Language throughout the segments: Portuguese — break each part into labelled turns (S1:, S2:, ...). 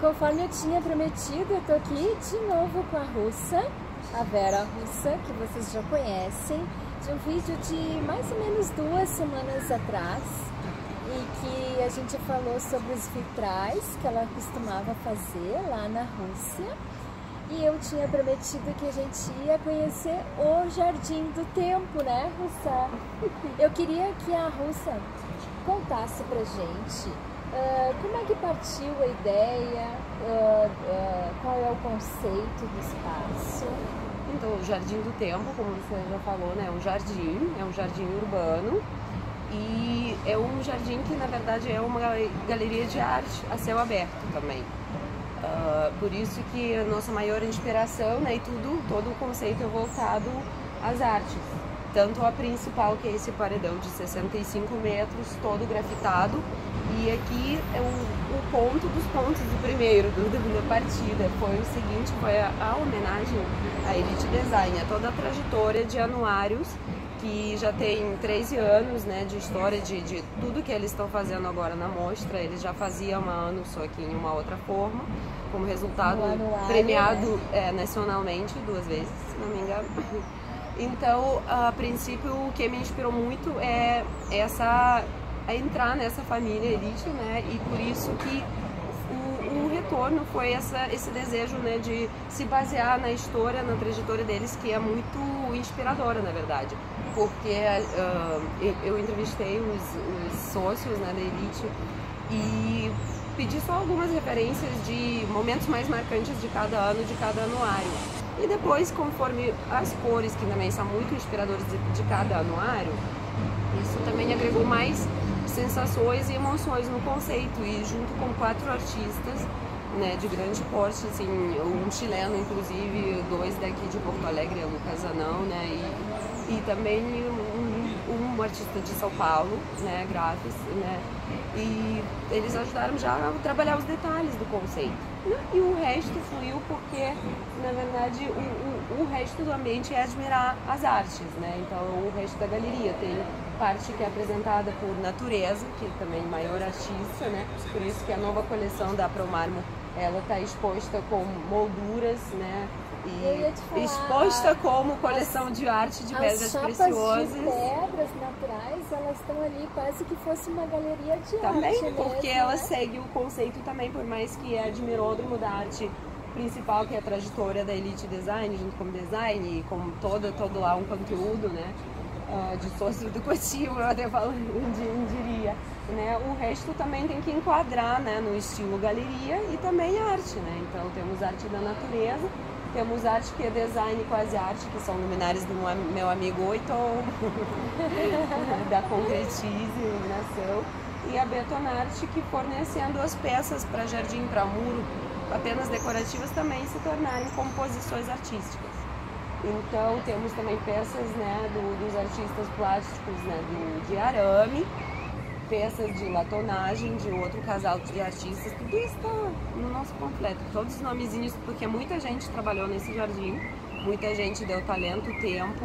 S1: conforme eu tinha prometido, eu tô aqui de novo com a russa, a Vera Russa, que vocês já conhecem, de um vídeo de mais ou menos duas semanas atrás, e que a gente falou sobre os vitrais que ela costumava fazer lá na Rússia. E eu tinha prometido que a gente ia conhecer o Jardim do Tempo, né, Russa? Eu queria que a Russa contasse pra gente uh, como é que partiu a ideia, uh, uh, qual é o conceito do espaço.
S2: Então, o Jardim do Tempo, como você já falou, né, é um jardim, é um jardim urbano e é um jardim que na verdade é uma galeria de arte a céu aberto também. Por isso que a nossa maior inspiração né, e tudo, todo o conceito é voltado às artes. Tanto a principal, que é esse paredão de 65 metros, todo grafitado, e aqui é o, o ponto dos pontos do primeiro, do, da partida, foi o seguinte, foi a, a homenagem à Elite Design, a toda a trajetória de anuários que já tem 13 anos né, de história de, de tudo que eles estão fazendo agora na mostra. Eles já faziam há anos, só que em uma outra forma, como resultado premiado né? é, nacionalmente duas vezes, se não me engano. Então, a princípio, o que me inspirou muito é essa entrar nessa família elite, né? E por isso que o, o retorno foi essa, esse desejo, né, de se basear na história, na trajetória deles, que é muito inspiradora, na verdade porque uh, eu entrevistei os, os sócios né, da Elite e pedi só algumas referências de momentos mais marcantes de cada ano, de cada anuário. E depois, conforme as cores, que também são muito inspiradoras de, de cada anuário, isso também agregou mais sensações e emoções no conceito. E junto com quatro artistas né, de grande porte, assim, um chileno, inclusive, dois daqui de Porto Alegre, o Lucas Anão, né, e e também um, artista de São Paulo, né, Grafes, né, e eles ajudaram já a trabalhar os detalhes do conceito. Né? E o resto fluiu porque, na verdade, o, o, o, resto do ambiente é admirar as artes, né? Então, o resto da galeria tem parte que é apresentada por Natureza, que é também maior artista, né? Por isso que a nova coleção da Promarmo, ela está exposta com molduras, né? e exposta como coleção de arte de pedras preciosas.
S1: de pedras naturais, elas estão ali quase que fosse uma galeria de
S2: também,
S1: arte.
S2: Também, porque mesmo, ela né? segue o conceito também, por mais que é admiródromo da arte principal, que é a trajetória da Elite Design, junto com o design e com todo, todo lá um conteúdo, né? Uh, de sócio educativo, eu até falo, diria. Né? O resto também tem que enquadrar né? no estilo galeria e também arte. Né? Então temos arte da natureza, temos arte que é design quase arte, que são luminares do meu amigo Oiton, da Concretize Iluminação, e a Betonarte, que fornecendo as peças para jardim, para muro, apenas decorativas, também se tornarem composições artísticas. Então temos também peças né, do, dos artistas plásticos né, do, de arame, peças de latonagem de outro casal de artistas, tudo isso está no nosso completo. Todos os nomezinhos, porque muita gente trabalhou nesse jardim, muita gente deu talento, tempo,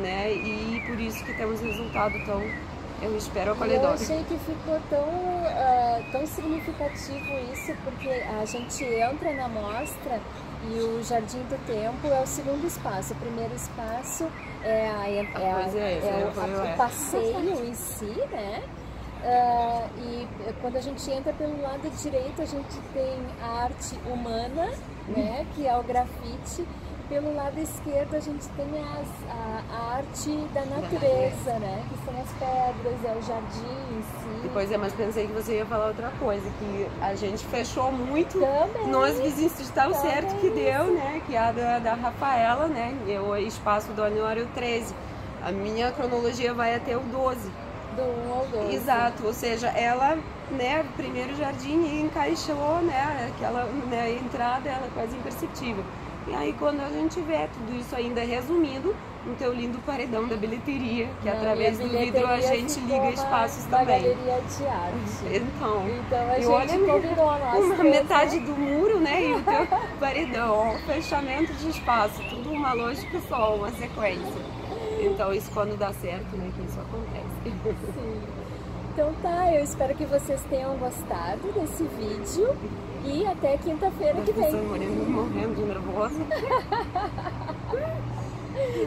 S2: né? E por isso que temos resultado tão, eu espero, acolhedor.
S1: Eu achei que ficou tão, uh, tão significativo isso, porque a gente entra na mostra e o Jardim do Tempo é o segundo espaço. O primeiro espaço é, a, é, a, é, é, o, o passeio em si, né? Uh, e quando a gente entra pelo lado direito, a gente tem a arte humana, né, que é o grafite. Pelo lado esquerdo, a gente tem as, a, a, arte da natureza, né, que são as pedras, é o jardim em si.
S2: Pois é, mas pensei que você ia falar outra coisa, que a gente fechou muito também, nós vizinhos de tal certo que deu, né, que é a da, da Rafaela, né, o espaço do anuário 13. A minha cronologia vai até o 12
S1: do 1 ao 12.
S2: Exato, ou seja, ela, né, primeiro jardim encaixou, né, aquela né, entrada, ela é quase imperceptível. E aí quando a gente vê tudo isso ainda resumido no teu lindo paredão da bilheteria, que Não, através do vidro a gente liga espaços
S1: uma
S2: também.
S1: galeria de arte.
S2: Então,
S1: então a gente olha combinou
S2: uma metade do muro, né, e o teu paredão, fechamento de espaço, tudo uma lógica só, uma sequência. Então isso quando dá certo, né, que isso acontece.
S1: Sim. Então tá, eu espero que vocês tenham gostado desse vídeo e até quinta-feira que vem.
S2: morrendo, morrendo de nervoso.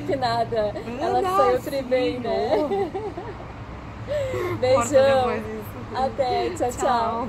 S1: que nada, ela
S2: Nossa,
S1: saiu tri bem, né? Beijão. Até, tchau, tchau.
S2: Tchau.